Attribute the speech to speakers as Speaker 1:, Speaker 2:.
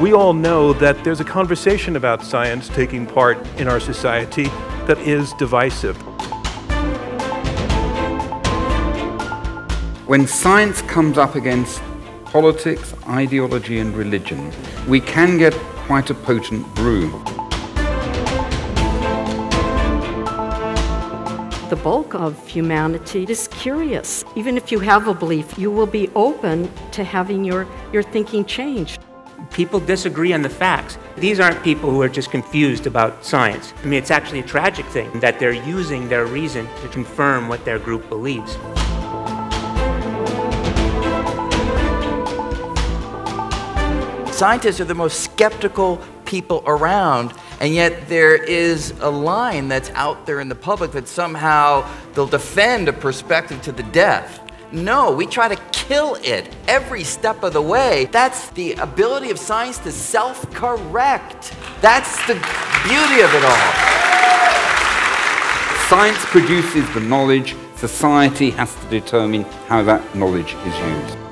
Speaker 1: We all know that there's a conversation about science taking part in our society that is divisive.
Speaker 2: When science comes up against politics, ideology, and religion, we can get quite a potent brew.
Speaker 3: The bulk of humanity is curious. Even if you have a belief, you will be open to having your, your thinking changed.
Speaker 4: People disagree on the facts. These aren't people who are just confused about science. I mean, it's actually a tragic thing that they're using their reason to confirm what their group believes.
Speaker 5: Scientists are the most skeptical people around, and yet there is a line that's out there in the public that somehow they'll defend a perspective to the death. No, we try to kill it every step of the way. That's the ability of science to self correct. That's the beauty of it all.
Speaker 2: Science produces the knowledge, society has to determine how that knowledge is used.